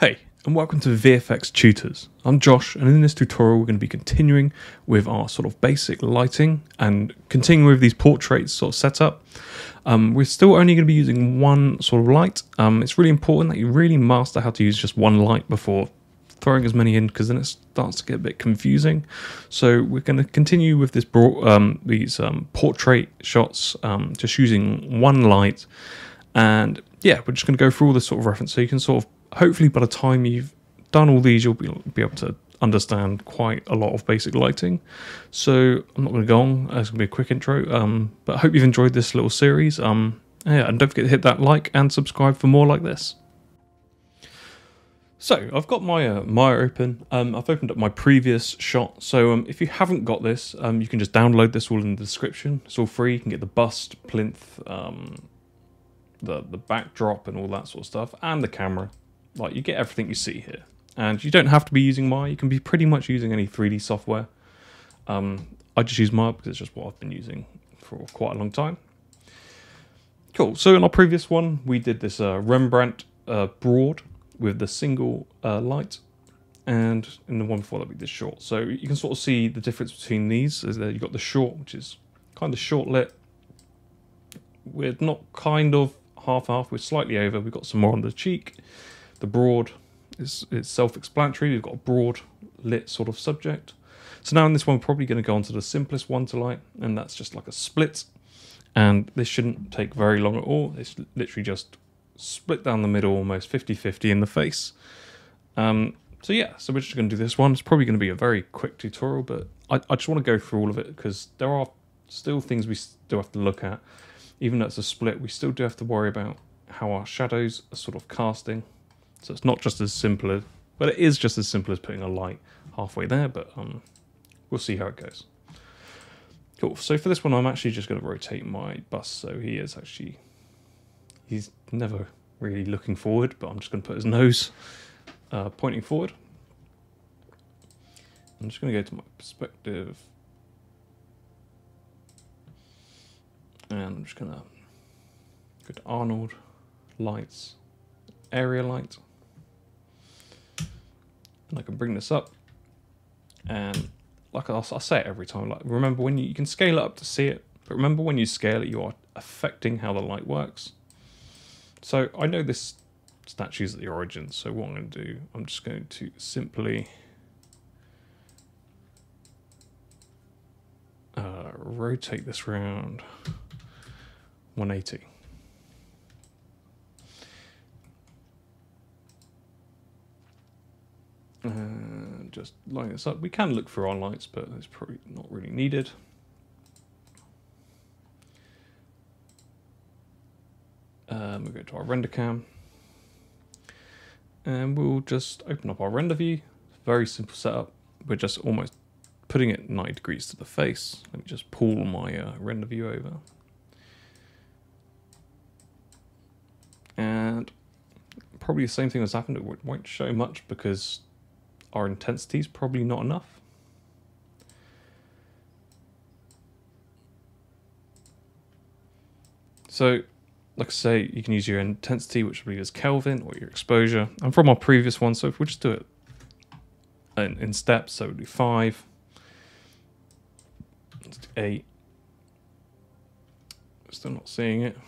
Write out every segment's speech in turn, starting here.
Hey, and welcome to VFX Tutors. I'm Josh, and in this tutorial, we're going to be continuing with our sort of basic lighting and continuing with these portraits sort of setup. Um, we're still only going to be using one sort of light. Um, it's really important that you really master how to use just one light before throwing as many in because then it starts to get a bit confusing. So we're going to continue with this broad, um, these um, portrait shots, um, just using one light. And yeah, we're just going to go through all this sort of reference so you can sort of hopefully by the time you've done all these, you'll be, be able to understand quite a lot of basic lighting. So I'm not going to go on. It's going to be a quick intro. Um, but I hope you've enjoyed this little series. Um, yeah, and don't forget to hit that like and subscribe for more like this. So I've got my uh, Maya open. Um, I've opened up my previous shot. So um, if you haven't got this, um, you can just download this all in the description. It's all free. You can get the bust, plinth, um, the the backdrop, and all that sort of stuff, and the camera. Like you get everything you see here, and you don't have to be using Maya. You can be pretty much using any 3D software. Um, I just use Maya because it's just what I've been using for quite a long time. Cool. So in our previous one, we did this uh, Rembrandt uh, broad with the single uh, light, and in the one before that we did short. So you can sort of see the difference between these. Is that you've got the short, which is kind of short lit. We're not kind of half half. We're slightly over. We've got some more on the cheek the broad is, self-explanatory. We've got a broad lit sort of subject. So now in this one, we're probably going to go on to the simplest one to light, and that's just like a split. And this shouldn't take very long at all. It's literally just split down the middle, almost 50-50 in the face. Um, so yeah, so we're just going to do this one. It's probably going to be a very quick tutorial, but I, I just want to go through all of it because there are still things we still have to look at. Even though it's a split, we still do have to worry about how our shadows are sort of casting so it's not just as simple as, but it is just as simple as putting a light halfway there, but um, we'll see how it goes. Cool, so for this one I'm actually just going to rotate my bust so he is actually, he's never really looking forward, but I'm just going to put his nose uh, pointing forward. I'm just going to go to my perspective. And I'm just going to go to Arnold, lights, area light and I can bring this up. And like I'll, I'll say it every time. Like remember when you, you can scale it up to see it but remember when you scale it you are affecting how the light works. So I know this statue is at the origin so what I'm going to do I'm just going to simply uh, rotate this round 180 just line this up. We can look for on lights, but it's probably not really needed. Um, we'll go to our render cam. And we'll just open up our render view. Very simple setup. We're just almost putting it 90 degrees to the face. Let me just pull my uh, render view over. And probably the same thing has happened. It won't show much because our intensity is probably not enough. So, like I say, you can use your intensity, which I believe is Kelvin, or your exposure. And from our previous one, so if we just do it in, in steps, so we do 5, let's do 8, still not seeing it,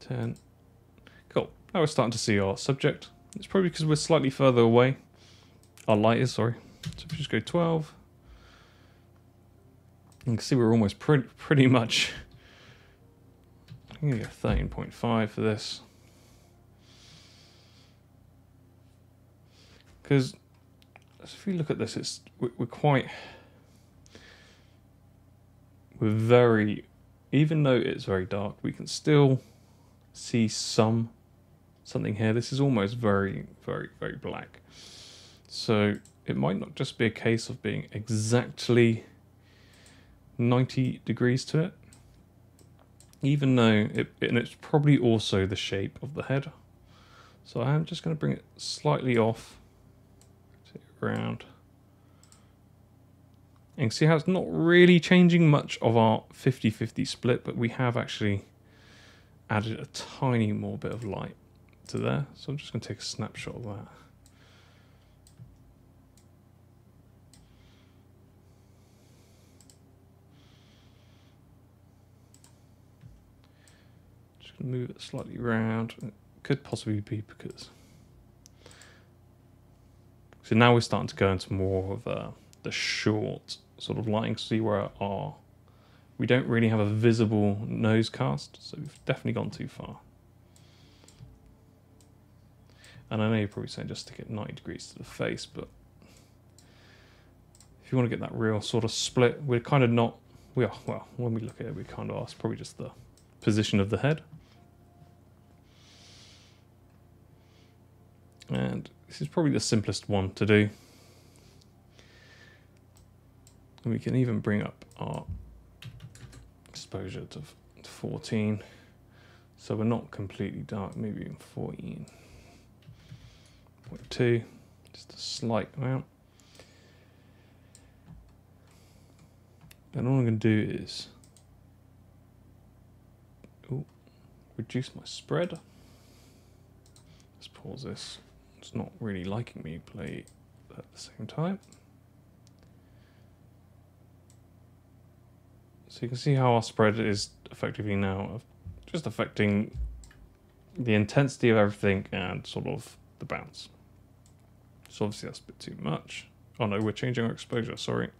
10, cool. Now we're starting to see our subject. It's probably because we're slightly further away. Our light is, sorry. So if we just go 12, you can see we're almost pre pretty much... I'm going to go 13.5 for this. Because if you look at this, it's we're quite... We're very... Even though it's very dark, we can still see some something here. This is almost very, very, very black. So it might not just be a case of being exactly 90 degrees to it, even though it, and it's probably also the shape of the head. So I'm just going to bring it slightly off, around. And see how it's not really changing much of our 50-50 split, but we have actually added a tiny more bit of light to there. So I'm just going to take a snapshot of that. Just going to move it slightly around. It could possibly be because... So now we're starting to go into more of uh, the short sort of lighting. See where our... We don't really have a visible nose cast, so we've definitely gone too far. And I know you're probably saying just stick it 90 degrees to the face, but if you want to get that real sort of split, we're kind of not, we are, well, when we look at it, we kind of are, it's probably just the position of the head. And this is probably the simplest one to do. And we can even bring up our exposure to 14. So we're not completely dark, maybe even 14. 0.2, just a slight amount. And all I'm going to do is ooh, reduce my spread. Let's pause this. It's not really liking me play at the same time. So you can see how our spread is effectively now just affecting the intensity of everything and sort of the bounce. So obviously that's a bit too much. Oh no, we're changing our exposure, sorry.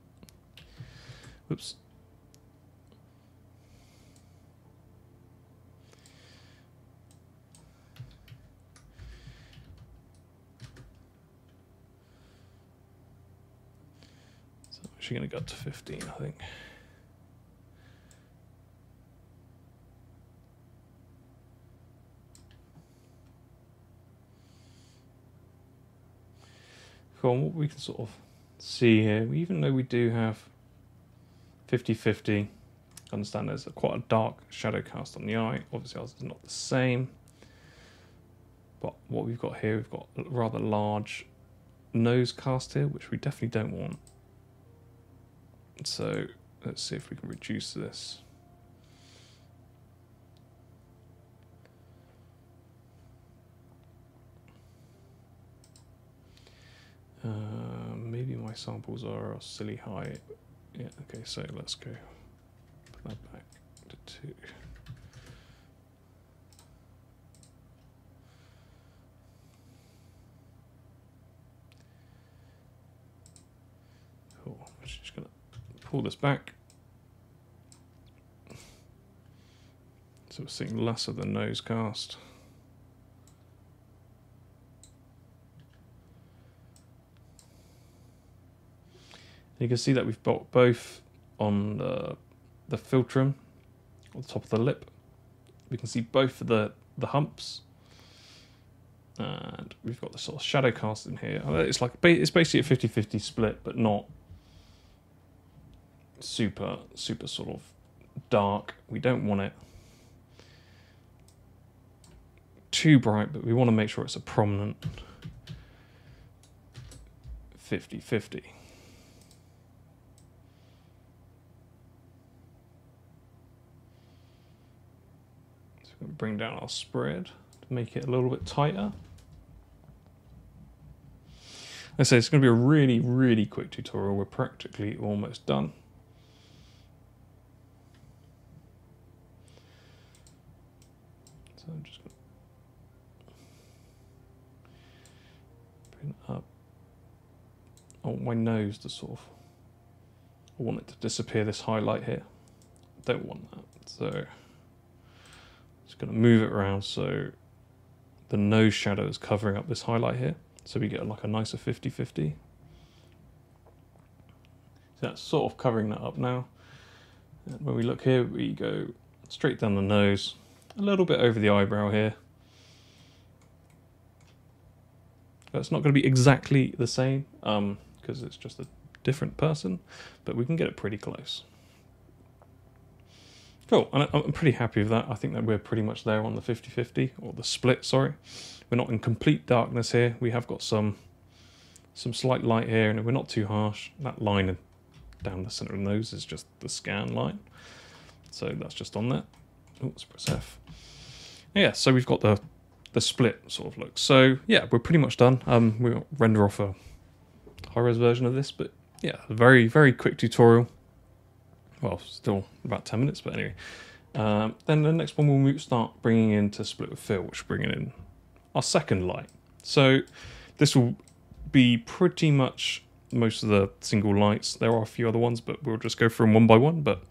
Oops. So I'm actually going to go up to 15, I think. Cool, what we can sort of see here, even though we do have 50-50, understand there's a, quite a dark shadow cast on the eye. Obviously ours is not the same. But what we've got here, we've got a rather large nose cast here, which we definitely don't want. So let's see if we can reduce this. Uh, maybe my samples are silly high. Yeah, okay, so let's go. Put that back to two. Cool. I'm just gonna pull this back. So we're seeing less of the nose cast. You can see that we've got both on the, the philtrum on the top of the lip. We can see both of the, the humps. And we've got the sort of shadow cast in here. It's like it's basically a 50-50 split, but not super, super sort of dark. We don't want it too bright, but we want to make sure it's a prominent 50-50. Bring down our spread to make it a little bit tighter. I say it's going to be a really, really quick tutorial. We're practically almost done. So I'm just going to bring it up. I want my nose to sort of, I want it to disappear this highlight here. Don't want that. So just going to move it around so the nose shadow is covering up this highlight here. So we get like a nicer 50-50. So that's sort of covering that up now. And when we look here, we go straight down the nose, a little bit over the eyebrow here. That's not going to be exactly the same because um, it's just a different person, but we can get it pretty close. Cool, and I'm pretty happy with that. I think that we're pretty much there on the 50-50, or the split, sorry. We're not in complete darkness here. We have got some some slight light here, and we're not too harsh. That line down the center of the nose is just the scan line. So that's just on there. Oops, press F. Yeah, so we've got the the split sort of looks. So yeah, we're pretty much done. Um, we'll render off a high res version of this, but yeah, very very quick tutorial. Well, still about ten minutes, but anyway. Um, then the next one we'll start bringing in to split with fill, which bringing in our second light. So this will be pretty much most of the single lights. There are a few other ones, but we'll just go through them one by one. But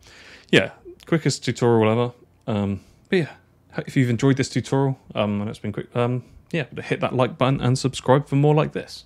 yeah, quickest tutorial ever. Um, but yeah, if you've enjoyed this tutorial, um, and it's been quick, um, yeah, hit that like button and subscribe for more like this.